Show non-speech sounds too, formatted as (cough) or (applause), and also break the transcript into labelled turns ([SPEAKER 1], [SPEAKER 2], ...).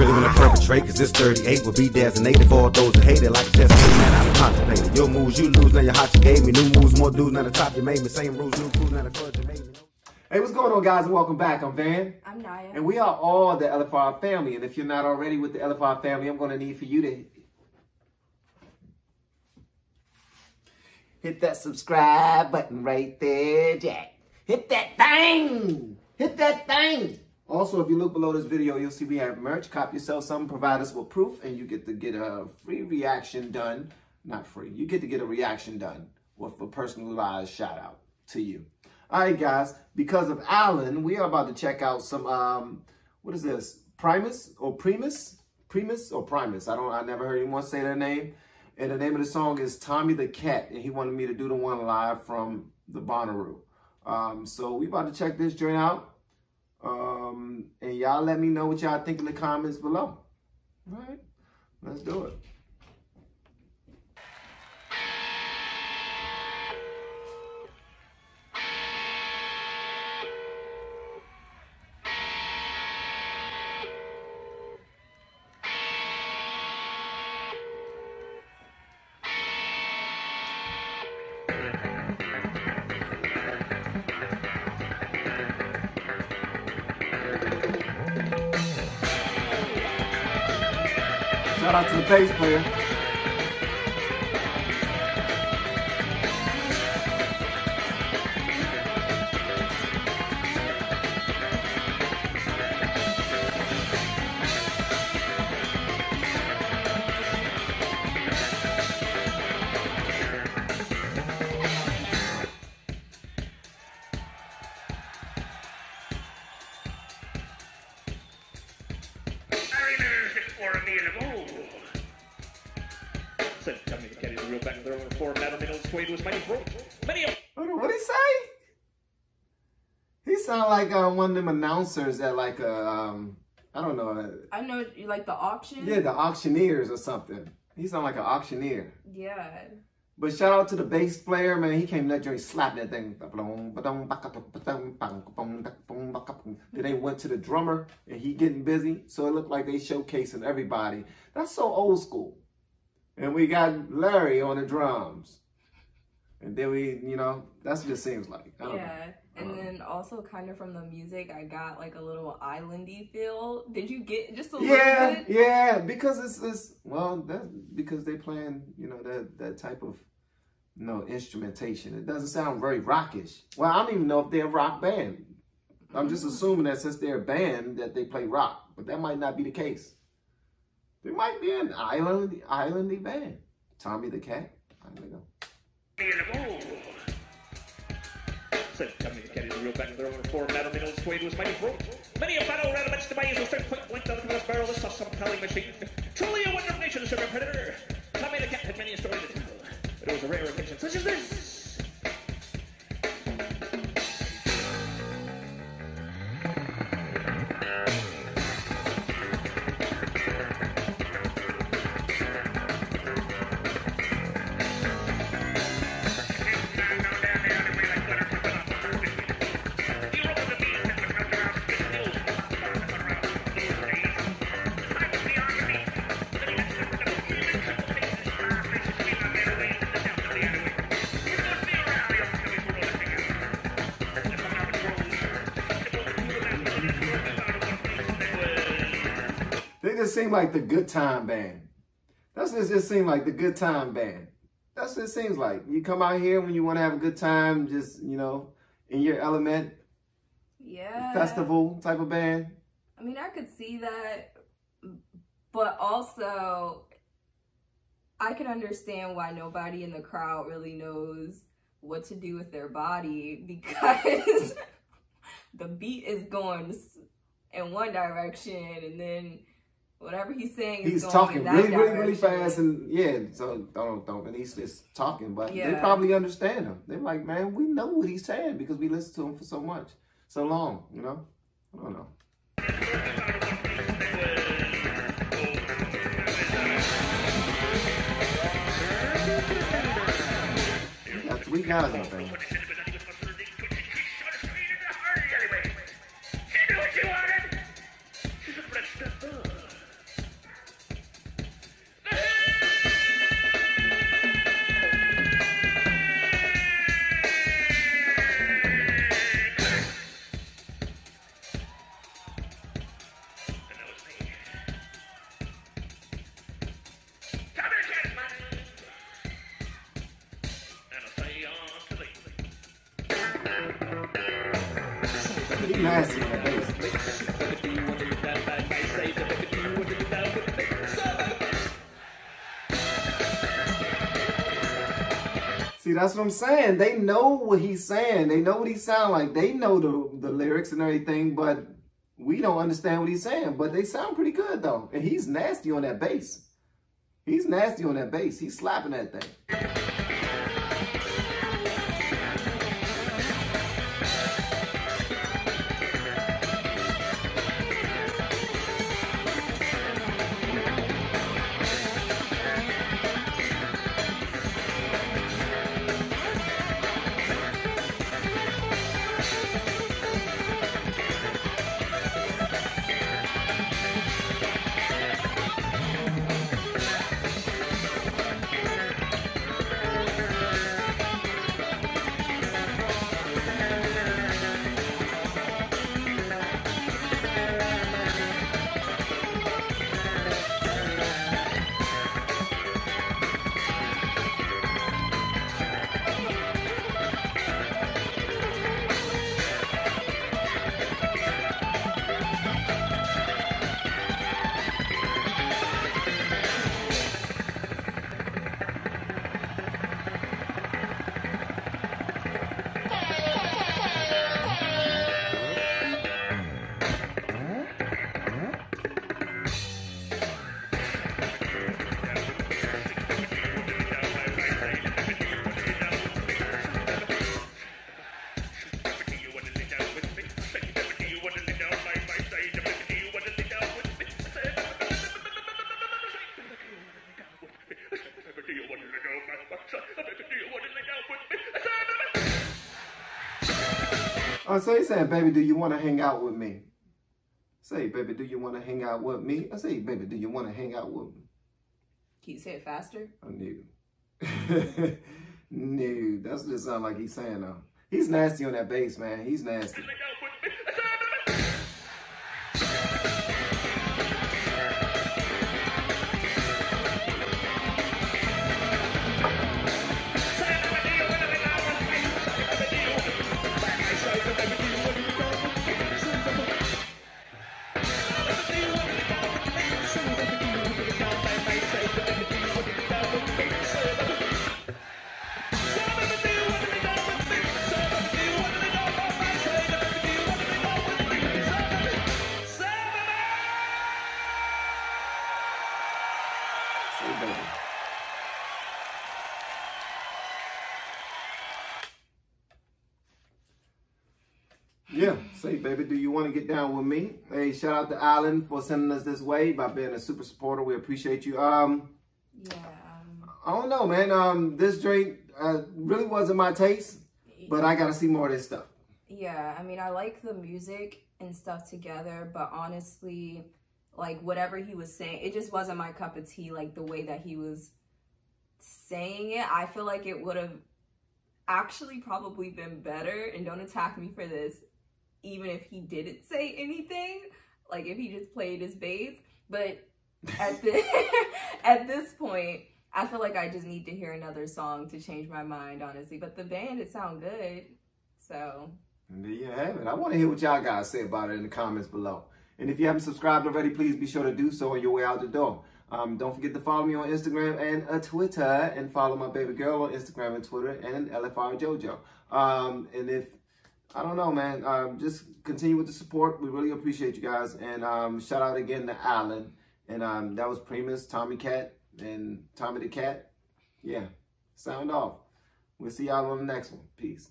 [SPEAKER 1] really wanna perpetrate, cause this 38 will be designated for all those who hate it like it's just man, I contemplated. Your moves, you lose, now your hot you gave me. New moves, more dudes, now the top you made me. Same rules, new crews, now the fudge you made me.
[SPEAKER 2] Hey, what's going on, guys? And welcome back. I'm Van.
[SPEAKER 3] I'm Naya.
[SPEAKER 2] And we are all the LFR family. And if you're not already with the LFR family, I'm going to need for you to hit that subscribe button right there, Jack. Hit that thing. Hit that thing. Also, if you look below this video, you'll see we have merch. Cop yourself some, provide us with proof, and you get to get a free reaction done. Not free. You get to get a reaction done with a personalized shout out to you. All right, guys, because of Allen, we are about to check out some, um, what is this? Primus or Primus? Primus or Primus? I don't, I never heard anyone say their name. And the name of the song is Tommy the Cat. And he wanted me to do the one live from the Bonnaroo. Um, so we about to check this joint out. Um, and y'all let me know what y'all think in the comments below. All right, let's do it. Shout out to the bass player. On, What'd he say? He sound like uh, one of them announcers at like a, um, I don't know, uh,
[SPEAKER 3] I know you like the auction.
[SPEAKER 2] yeah, the auctioneers or something. He sound like an auctioneer.
[SPEAKER 3] Yeah.
[SPEAKER 2] But shout out to the bass player, man. He came that joint, slapped that thing. Then they went to the drummer, and he getting busy. So it looked like they showcasing everybody. That's so old school. And we got Larry on the drums. And then we, you know, that's what it seems like. Don't know.
[SPEAKER 3] Yeah. And
[SPEAKER 2] Uh,
[SPEAKER 3] then also kind of from the music, I got like a little islandy feel. Did you get just a
[SPEAKER 2] Yeah,
[SPEAKER 3] little bit?
[SPEAKER 2] yeah, because it's, it's well, that's because they playing, you know, that that type of you know, instrumentation. It doesn't sound very rockish. Well, I don't even know if they're a rock band. I'm just assuming that since they're a band that they play rock, but that might not be the case. They might be an island islandy band. Tommy the Cat. I don't know.
[SPEAKER 4] Many a battle ran amidst the bayous was straight point blank down the glass barrel. This saw some telling machine. Truly a wonder of the predator. Tommy the Cat had many a story to tell. But it was a rare occasion such as this.
[SPEAKER 2] Just seem like the good time band. That's what it just seem like the good time band. That's what it seems like. You come out here when you want to have a good time, just you know, in your element,
[SPEAKER 3] Yeah.
[SPEAKER 2] festival type of band.
[SPEAKER 3] I mean, I could see that, but also, I can understand why nobody in the crowd really knows what to do with their body (laughs) because the beat is going in one direction and then whatever he's saying is
[SPEAKER 2] He's
[SPEAKER 3] going
[SPEAKER 2] talking
[SPEAKER 3] in that
[SPEAKER 2] really, really, really fast, and yeah. So don't don't. And he's just talking, but they probably understand him. They're like, man, we know what he's saying because we listen to him for so much, so long. You know, I don't know. we Got three guys on there. Nasty on that bass. See, that's what I'm saying. They know what he's saying. They know what he sound like. They know the, the lyrics and everything, but we don't understand what he's saying. But they sound pretty good, though. And he's nasty on that bass. He's nasty on that bass. He's slapping that thing. Oh, so he said, baby, do you want to hang out with me? Say, baby, do you want to hang out with me? I say, baby, do you want to hang out with me?
[SPEAKER 3] Can you say it faster?
[SPEAKER 2] I knew. (laughs) no, that's what it sound like he's saying though. He's nasty on that bass, man. He's nasty. Baby, do you want to get down with me? Hey, shout out to Allen for sending us this way by being a super supporter. We appreciate you. Um,
[SPEAKER 3] Yeah. Um,
[SPEAKER 2] I don't know, man. Um, this drink uh, really wasn't my taste, but I got to see more of this stuff.
[SPEAKER 3] Yeah, I mean, I like the music and stuff together, but honestly, like whatever he was saying, it just wasn't my cup of tea. Like the way that he was saying it, I feel like it would have actually probably been better. And don't attack me for this, even if he didn't say anything, like if he just played his bass. But at the (laughs) at this point, I feel like I just need to hear another song to change my mind, honestly. But the band, it sound good, so.
[SPEAKER 2] There you have it. I want to hear what y'all guys say about it in the comments below. And if you haven't subscribed already, please be sure to do so on your way out the door. Um, don't forget to follow me on Instagram and uh, Twitter, and follow my baby girl on Instagram and Twitter, and LFR JoJo. Um, and if I don't know, man, um, just continue with the support. We really appreciate you guys. And um, shout out again to Allen. And um, that was Primus, Tommy Cat, and Tommy the Cat. Yeah, sound off. We'll see y'all on the next one. Peace.